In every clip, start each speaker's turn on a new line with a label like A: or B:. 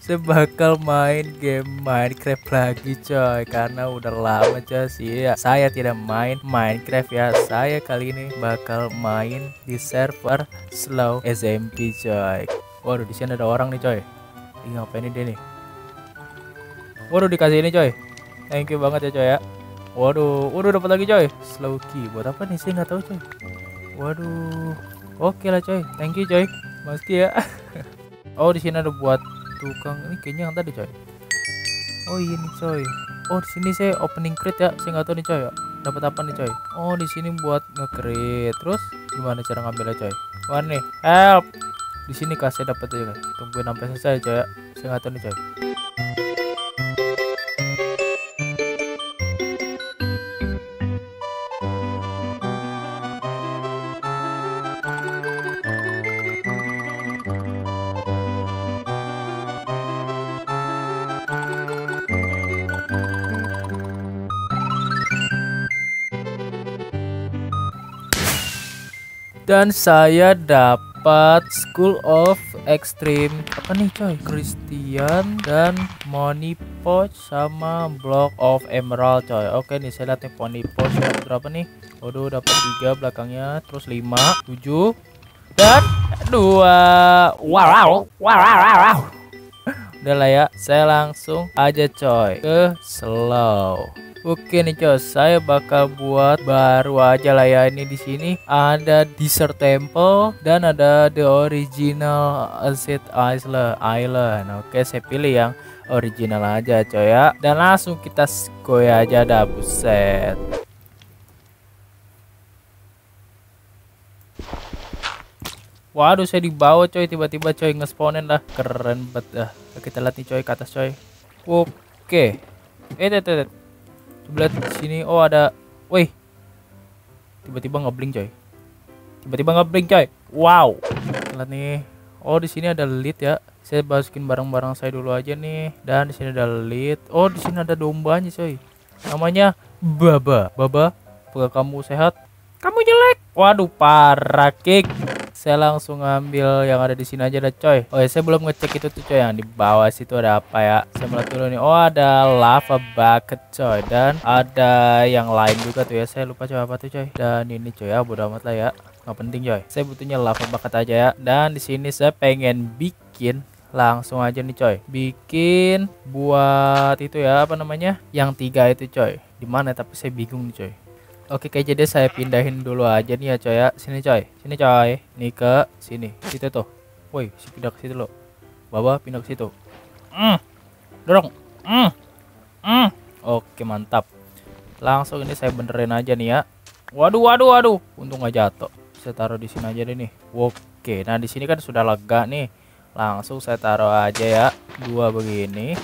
A: Saya bakal main game Minecraft lagi coy. Karena udah lama coy sih. Ya, Saya tidak main Minecraft ya. Saya kali ini bakal main di server Slow SMP coy. Waduh di sini ada orang nih coy. Ini ngapain ini dia nih? Waduh dikasih ini coy. Thank you banget ya coy ya. Waduh, waduh dapat lagi coy. Slow key. Buat apa nih? Saya nggak tahu coy. Waduh. Oke lah coy, thank you coy. Meski ya. oh di sini ada buat tukang ini kayaknya yang tadi coy. Oh ini coy. Oh di sini saya opening crate ya. Saya nggak tahu nih coy. Dapat apa nih coy? Oh di sini buat nge-crate. Terus gimana cara ngambilnya coy? Wah nih, help. Di sini kasih dapat aja. Tungguin sampai selesai coy ya. Saya nggak tahu nih coy. Dan saya dapat School of Extreme. Apa nih coy? Christian dan Money Pouch sama Block of Emerald coy. Oke nih saya lihat nih Money dapat berapa nih? Waduh dapat tiga belakangnya terus lima tujuh dan dua. Wow wow wow wow udah lah ya saya langsung aja coy ke slow Oke nih coy, saya bakal buat baru aja lah ya ini di sini ada Desert Temple dan ada the original Acid Island. Island. Oke, saya pilih yang original aja coy ya. Dan langsung kita skoy aja dah buset. Waduh, saya dibawa coy tiba-tiba coy ngespawnin lah. Keren banget dah. Kita lihat nih coy ke atas coy. Oke. Eh, eh, eh, Di sini. Oh, ada. Wih. Tiba-tiba ngeblink, coy. Tiba-tiba ngeblink, coy. Wow. Lihat nih. Oh, di sini ada lead ya. Saya masukin barang-barang saya dulu aja nih. Dan di sini ada lead. Oh, di sini ada dombanya, coy. Namanya Baba. Baba, apakah kamu sehat? Kamu jelek. Waduh, parah kick saya langsung ngambil yang ada di sini aja deh coy. Oh ya saya belum ngecek itu tuh coy. Yang di bawah situ ada apa ya? Saya melihat dulu nih. Oh ada lava bucket coy. Dan ada yang lain juga tuh ya. Saya lupa coy apa tuh coy. Dan ini coy ya bodo amat lah ya. Nggak penting coy. Saya butuhnya lava bucket aja ya. Dan di sini saya pengen bikin langsung aja nih coy. Bikin buat itu ya apa namanya? Yang tiga itu coy. Di mana tapi saya bingung nih coy Oke kayak jadi saya pindahin dulu aja nih ya coy ya. Sini coy. Sini coy. Nih ke sini. Situ tuh. Woi, si pindah ke situ lo. Bawa pindah ke situ. Hmm. Dorong. Hmm. Hmm. Oke, mantap. Langsung ini saya benerin aja nih ya. Waduh, waduh, waduh. Untung aja jatuh. Saya taruh di sini aja deh nih. Oke. Nah, di sini kan sudah lega nih. Langsung saya taruh aja ya. Dua begini.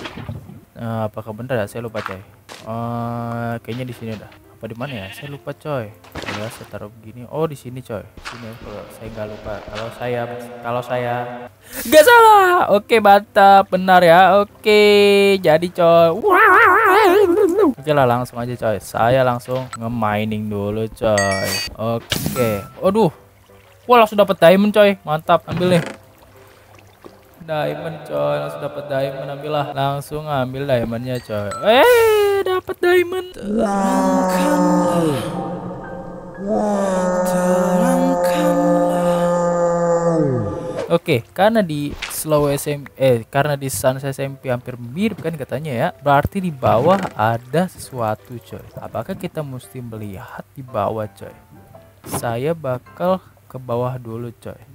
A: Nah, apakah bener ya? Saya lupa coy. Uh, kayaknya di sini dah apa di mana ya? Saya lupa coy. Ya saya taruh begini. Oh di sini coy. Sini kalau saya nggak lupa. Kalau saya kalau saya. Nggak salah. Oke mantap. Benar ya. Oke jadi coy. Oke lah langsung aja coy. Saya langsung nge-mining dulu coy. Oke. Aduh. Wah langsung dapat diamond coy. Mantap. Ambil nih. Diamond coy. Langsung dapat diamond. Ambil lah. Langsung ambil diamondnya coy. Eh dapat diamond. Terangkanlah. Oke, karena di slow SMP eh karena di Sans SMP hampir mirip kan katanya ya. Berarti di bawah ada sesuatu, coy. Apakah kita mesti melihat di bawah, coy? Saya bakal ke bawah dulu, coy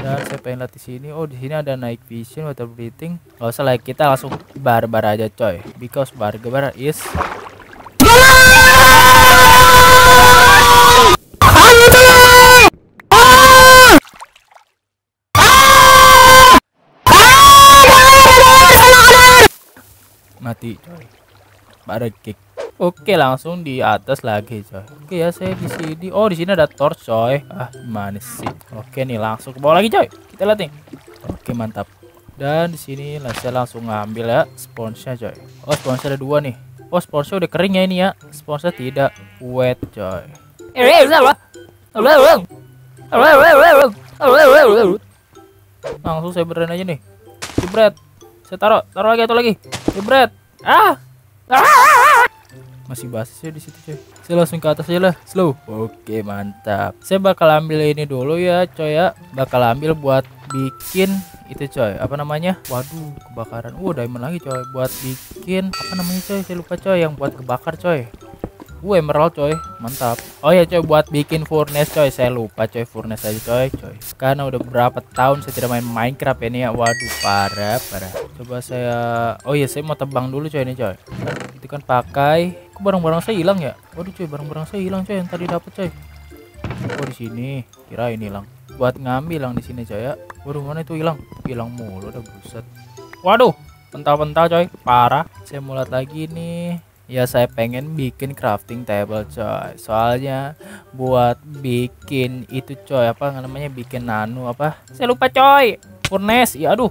A: dan saya pengen lihat di sini. Oh di sini ada naik vision water breathing. Gak usah like kita langsung barbar aja coy. Because barbar is mati coy. Pada kick Oke, langsung di atas lagi, coy. Oke ya, saya di sini. Oh, di sini ada torch, coy. Ah, gimana sih? Oke nih, langsung ke bawah lagi, coy. Kita lihat nih. Oke, mantap. Dan di sini saya langsung ngambil ya sponsnya, coy. Oh, sponsnya ada dua nih. Oh, sponsnya udah kering ya ini ya. Sponsnya tidak wet, coy. Eh, Langsung saya benerin aja nih. Jebret. Saya taruh, taruh lagi atau lagi. Jebret. Ah. ah. Masih basis ya di situ, coy. Saya langsung ke atas aja lah. Slow. Oke, mantap. Saya bakal ambil ini dulu ya, coy ya. Bakal ambil buat bikin itu coy apa namanya waduh kebakaran uh diamond lagi coy buat bikin apa namanya coy saya lupa coy yang buat kebakar coy Uh, emerald coy, mantap. Oh ya coy, buat bikin furnace coy, saya lupa coy, furnace aja coy, coy. Karena udah berapa tahun saya tidak main Minecraft ini ya. Waduh, parah, parah. Coba saya, oh iya saya mau tebang dulu coy ini coy. Itu kan pakai, kok barang-barang saya hilang ya? Waduh coy, barang-barang saya hilang coy yang tadi dapat coy. Oh di sini, kira ini hilang. Buat ngambil hilang di sini coy ya. Waduh mana itu hilang? Hilang mulu, udah buset. Waduh, pentah-pentah coy, parah. Saya mulat lagi nih ya saya pengen bikin crafting table coy soalnya buat bikin itu coy apa namanya bikin nano apa saya lupa coy furnace ya aduh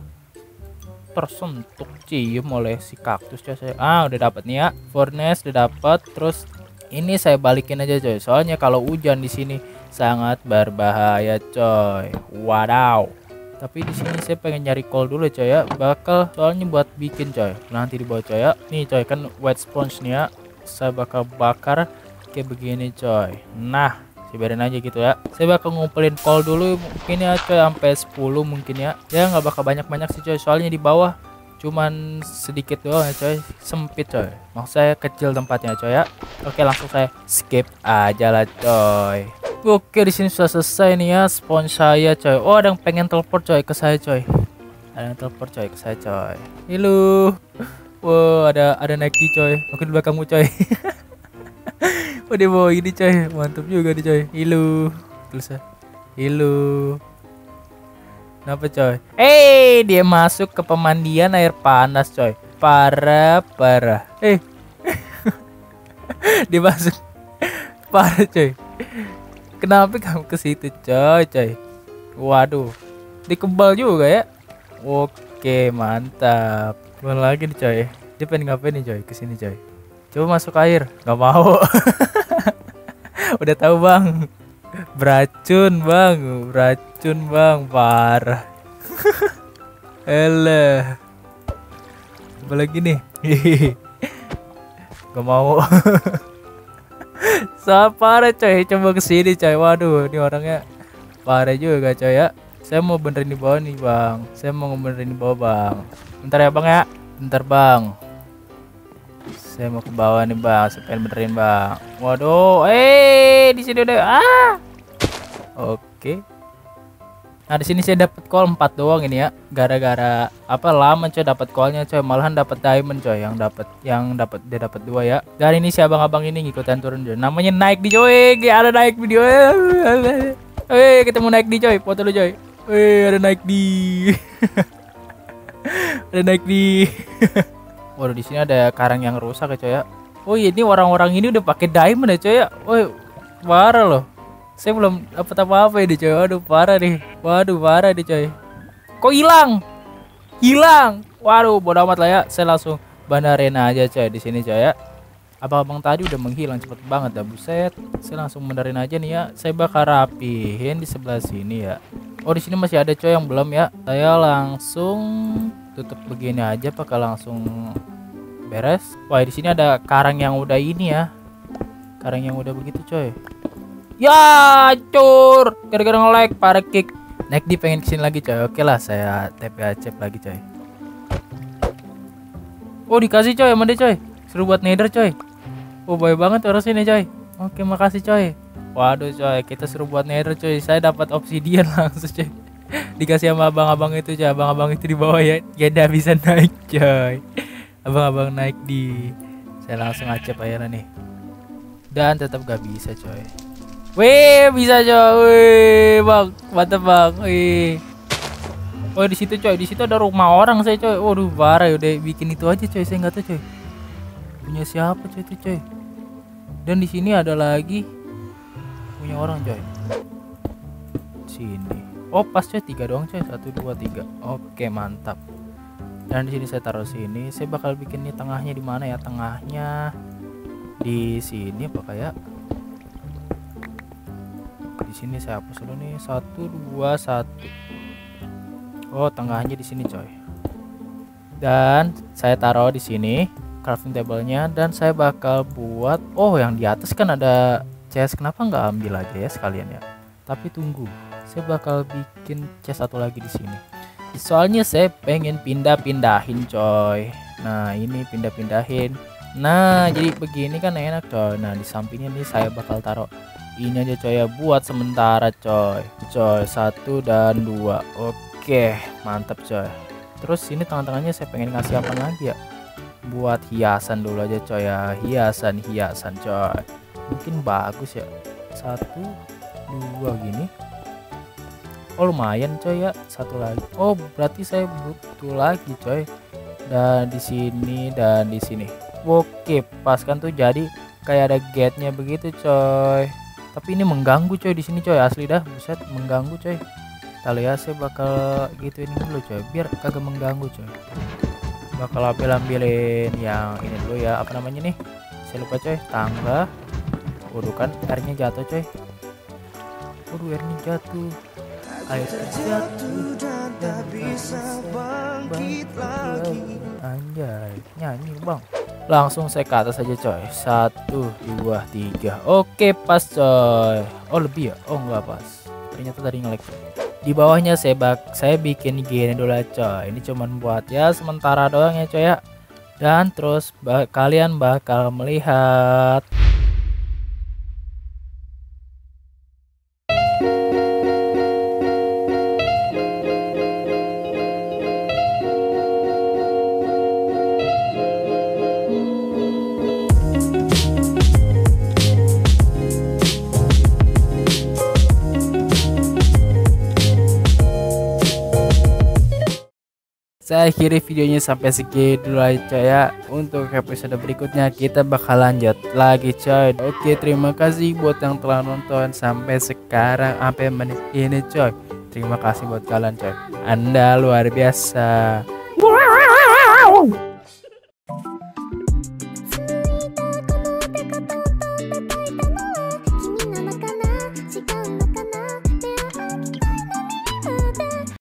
A: tersentuh cium oleh si kaktus coy. Saya ah udah dapat nih ya furnace udah dapat terus ini saya balikin aja coy. Soalnya kalau hujan di sini sangat berbahaya coy. Wadaw. Tapi di sini saya pengen nyari coal dulu coy ya. Bakal soalnya buat bikin coy. Nanti dibawa coy ya. Nih coy kan white sponge nih ya. Saya bakal bakar kayak begini coy. Nah biarin aja gitu ya saya bakal ngumpulin coal dulu mungkin ya coy sampai 10 mungkin ya ya nggak bakal banyak-banyak sih coy soalnya di bawah cuman sedikit doang ya coy sempit coy maksud saya kecil tempatnya coy ya oke langsung saya skip aja lah coy Oke di sini sudah selesai nih ya spawn saya coy. Oh ada yang pengen teleport coy ke saya coy. Ada yang teleport coy ke saya coy. Halo. Wow ada ada naik di coy. Oke di belakangmu coy. oh bawa ini coy. Mantap juga nih coy. Halo. Terus ya. Halo. Kenapa coy? Eh dia masuk ke pemandian air panas coy. Parah parah. Eh. dia masuk. Parah coy. Kenapa kamu ke situ, coy, coy? Waduh. Dikebal juga ya. Oke, mantap. Mana lagi nih, coy? Dia pengen ngapain nih, coy? Ke sini, coy. Coba masuk air. Gak mau. Udah tahu, Bang. Beracun, Bang. Beracun, Bang. Parah. Elah. Apa lagi nih? Gak mau. Parah coy, coba ke sini coy. Waduh, ini orangnya parah juga coy ya. Saya mau benerin di bawah nih bang. Saya mau benerin di bawah bang. Bentar ya bang ya. Bentar bang. Saya mau ke bawah nih bang. Saya benerin bang. Waduh, eh di sini udah ah. Oke. Nah di sini saya dapat call 4 doang ini ya. Gara-gara apa lama coy dapat callnya coy. Malahan dapat diamond coy yang dapat yang dapat dia dapat dua ya. Dan ini si abang-abang ini ngikutan turun coy. Namanya naik di coy. Ada naik video. Eh kita mau naik di coy. Foto lu coy. Eh ada naik di. ada naik di. Waduh di sini ada karang yang rusak ya coy ya. Oh iya ini orang-orang ini udah pakai diamond ya coy ya. Woi parah loh. Saya belum dapat apa-apa ini coy waduh parah nih. Waduh parah nih coy kok hilang? Hilang. Waduh bodo amat lah ya. Saya langsung bandarin aja coy di sini coy ya abang-abang tadi udah menghilang? Cepet banget dah buset. Saya langsung bandarin aja nih ya. Saya bakal rapihin di sebelah sini ya. Oh di sini masih ada coy yang belum ya. Saya langsung tutup begini aja pakai langsung beres wah di sini ada karang yang udah ini ya karang yang udah begitu coy Ya, cur. Gara-gara nge-like para kick. Naik di pengen ke sini lagi coy. Oke lah, saya TP acep lagi coy. Oh dikasih coy dia coy. Seru buat nether coy. Oh baik banget harus ini coy. Oke makasih coy. Waduh coy, kita seru buat nether coy. Saya dapat obsidian langsung coy. Dikasih sama abang-abang itu coy. Abang-abang itu di bawah ya. Ya udah bisa naik coy. Abang-abang naik di. Saya langsung aja nih. Dan tetap gak bisa coy. Wih, bisa coy. Wih, Bang. Mantap, Bang. Wih. Oh, di situ coy. Di situ ada rumah orang saya coy. Waduh, parah udah bikin itu aja coy. Saya nggak tahu coy. Punya siapa coy itu coy. Dan di sini ada lagi punya orang coy. Sini. Oh, pas coy tiga doang coy. Satu, dua, tiga. Oke, mantap. Dan di sini saya taruh sini. Saya bakal bikin ini tengahnya di mana ya? Tengahnya di sini apa kayak sini saya hapus dulu nih satu dua satu oh tengahnya di sini coy dan saya taruh di sini crafting table-nya dan saya bakal buat oh yang di atas kan ada chest kenapa nggak ambil aja ya sekalian ya tapi tunggu saya bakal bikin chest satu lagi di sini. Soalnya saya pengen pindah-pindahin coy. Nah ini pindah-pindahin. Nah jadi begini kan enak coy. Nah di sampingnya nih saya bakal taruh ini aja coy ya buat sementara coy. Coy satu dan dua. Oke mantap coy. Terus ini tangan-tangannya saya pengen ngasih apa lagi ya? Buat hiasan dulu aja coy ya. Hiasan hiasan coy. Mungkin bagus ya. Satu dua gini oh lumayan coy ya. Satu lagi. Oh berarti saya butuh lagi coy. Dan di sini dan di sini. Oke pas kan tuh. Jadi kayak ada gate-nya begitu coy. Tapi ini mengganggu coy di sini coy. Asli dah. Buset mengganggu coy. Kali ya saya bakal gitu ini dulu coy. Biar kagak mengganggu coy. Bakal ambil ambilin yang ini dulu ya. Apa namanya nih? Saya lupa coy. Tangga. Waduh kan airnya jatuh coy. Waduh airnya jatuh air jatuh dan bisa bangkit lagi. anjay nyanyi bang. Langsung saya ke atas aja coy. Satu dua tiga. Oke pas coy. Oh lebih ya? Oh enggak pas. Ternyata tadi ngelek di bawahnya saya bak saya bikin gini dulu coy. Ini cuman buat ya sementara doang ya coy ya. Dan terus bak kalian bakal melihat akhiri videonya sampai segitu dulu aja ya. Untuk episode berikutnya kita bakal lanjut lagi coy. Oke terima kasih buat yang telah nonton sampai sekarang sampai menit ini coy. Terima kasih buat kalian coy. Anda luar biasa